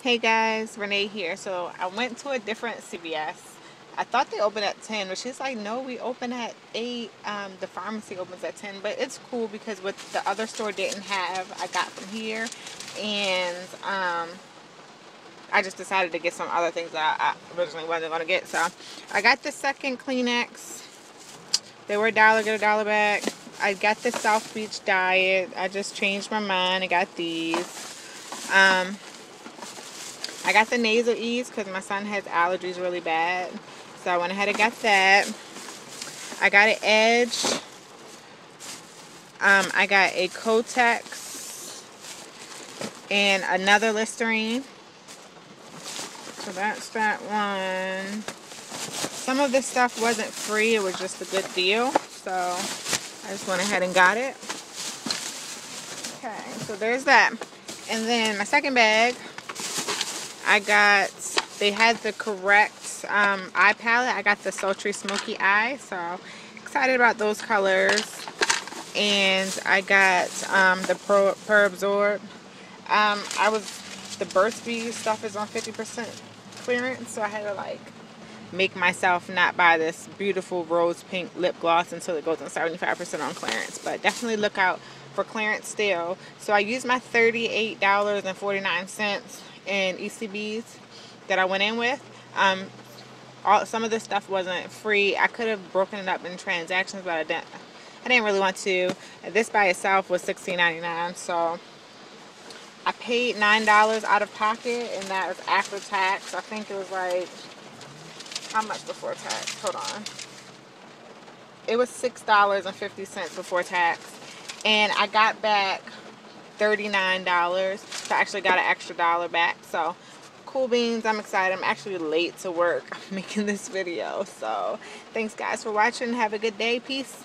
Hey guys, Renee here. So I went to a different CVS. I thought they opened at 10, but she's like, no, we open at 8. Um, the pharmacy opens at 10. But it's cool because what the other store didn't have, I got from here. And um, I just decided to get some other things that I originally wasn't going to get. So I got the second Kleenex. They were a dollar, get a dollar back. I got the South Beach Diet. I just changed my mind. I got these. Um, I got the nasal ease because my son has allergies really bad. So I went ahead and got that. I got an Edge. Um, I got a Kotex and another Listerine. So that's that one. Some of this stuff wasn't free. It was just a good deal. So I just went ahead and got it. Okay, so there's that. And then my second bag I got, they had the correct um, eye palette. I got the Sultry Smoky Eye, so excited about those colors. And I got um, the Pro, Per Absorb. Um, I was, the Burt's Bees stuff is on 50% clearance, so I had to like make myself not buy this beautiful rose pink lip gloss until it goes on 75% on clearance. But definitely look out for clearance still. So I used my $38.49 in ECBs that I went in with. Um, all, some of this stuff wasn't free. I could have broken it up in transactions, but I didn't. I didn't really want to. This by itself was $16.99, so I paid $9 out of pocket, and that was after tax. I think it was like, how much before tax? Hold on. It was $6.50 before tax, and I got back $39. So I actually got an extra dollar back. So cool beans. I'm excited. I'm actually late to work making this video. So thanks guys for watching. Have a good day. Peace.